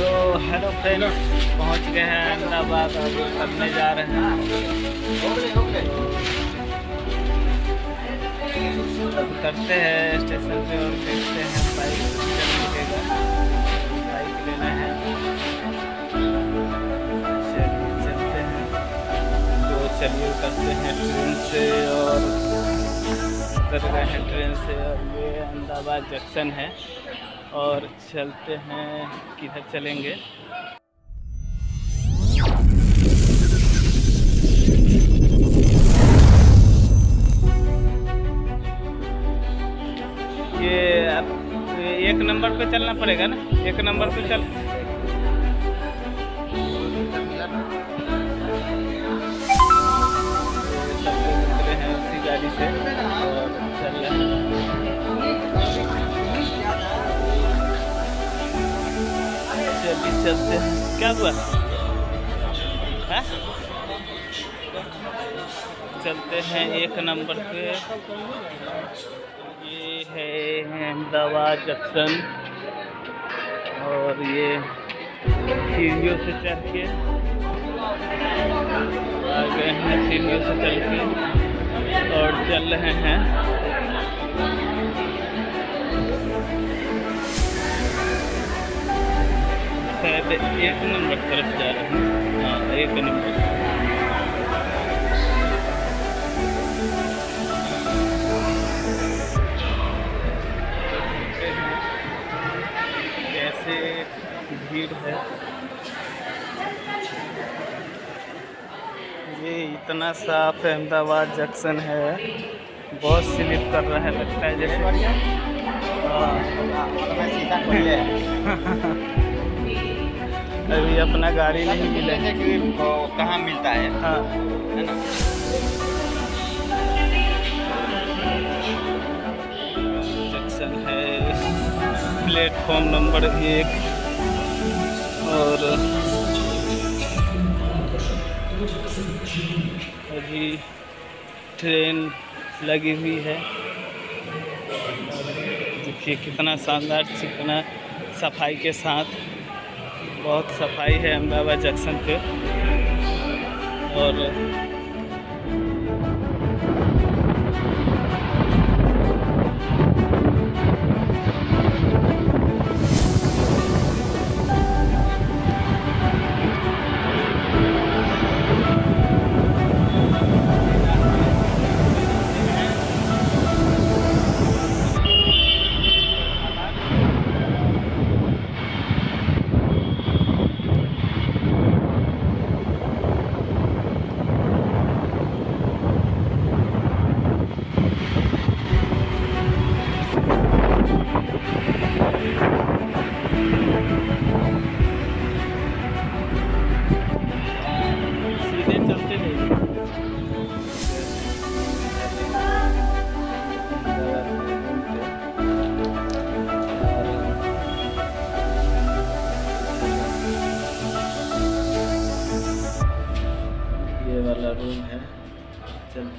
तो hello friends, पहुँच गए हैं अहमदाबाद। अब करने जा रहे हैं। अब करते हैं स्टेशन पे और देखते हैं बाइक बाइक लेना है। चलते हैं। तो चलिए करते हैं ट्रेन से और उतर गए हैं ट्रेन से। और ये अहमदाबाद जंक्शन है। और चलते हैं, किधर चलेंगे? ये एक नंबर पे चलना पड़ेगा ना? एक नंबर पे चल उसी गाड़ी से। चलते क्या हुआ? हैं? चलते हैं एक नंबर पे। ये है अहमदाबाद जंक्शन। और ये सीढ़ियों से चढ़ के आ गए हैं सीढ़ियों से चल के और चल रहे हैं। एक नंबर तरफ़ जा रहे हैं हाँ कैसे भीड़ है ये इतना साफ़ अहमदाबाद जंक्शन है बहुत स्लिप कर रहा है लगता है जैसे अभी अपना गाड़ी नहीं मिला। कि कहाँ मिलता है। हाँ। है ना? जंक्शन है प्लेटफॉर्म नंबर एक। और अभी ट्रेन लगी हुई है। देखिए कितना शानदार कितना सफ़ाई के साथ। बहुत सफ़ाई है अहमदाबाद जंक्शन पे। और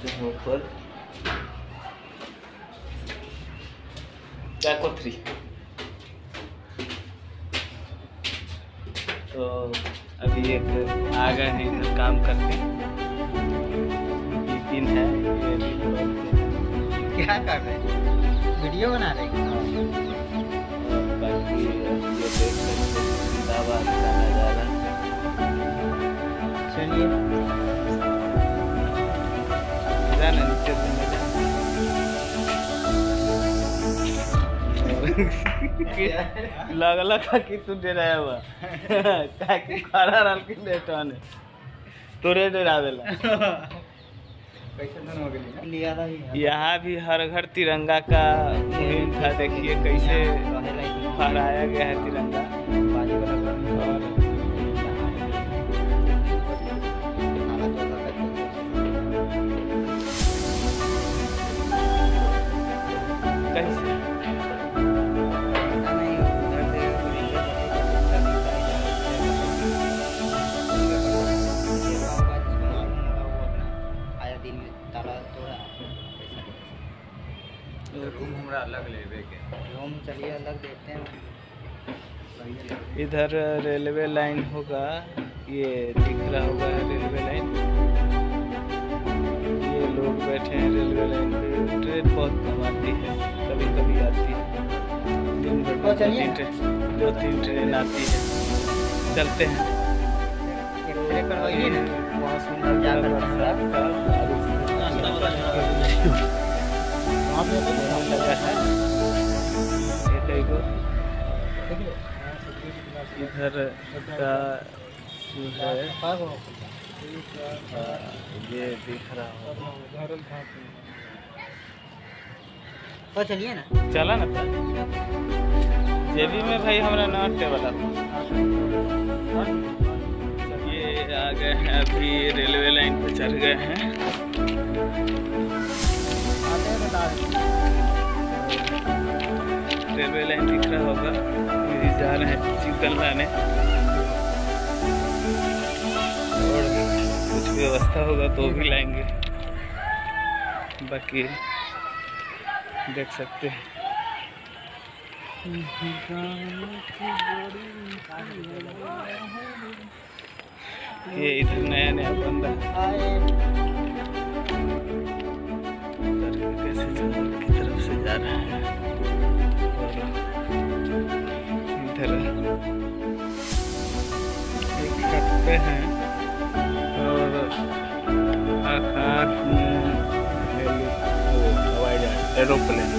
चलते हैं ऊपर बैको थ्री तो अभी एक आ गए हैं इधर काम करते बिपिन है क्या कर रहे हैं? वीडियो बना रहे हैं। नज़ारा चलिए। घूमने जा लगल का तू खड़ा तोरे डरावेला यहाँ भी हर घर तिरंगा का मुहिम था, देखिए कैसे फहराया गया है तिरंगा। अलग लेवे के। रूम चलिए अलग देखते हैं। इधर रेलवे लाइन होगा ये दिख रहा होगा रेलवे लाइन। ये लोग बैठे हैं रेलवे लाइन पे। ट्रेन बहुत कम आती है कभी कभी आती है। दिन भर में तो दो तीन ट्रेन दो तीन ट्रेन आती है। चलते हैं। हैं बहुत है देखो इधर का जो है ये दिख रहा तो चलिए ना चला ना जेबी में भाई हमारा नॉट टेबल ये आ गए हैं, अभी रेलवे लाइन पे चढ़ गए हैं। रेलवे लाइन दिख रहा होगा जा रहे हैं चिकन लाने और कुछ व्यवस्था होगा तो भी लाएँगे। बाकी देख सकते हैं। ये इधर नया नया उधर कैसे की तरफ़ से जा रहे हैं। पे हैं। और आकाश में हवाई जहाज़ एरोप्लेन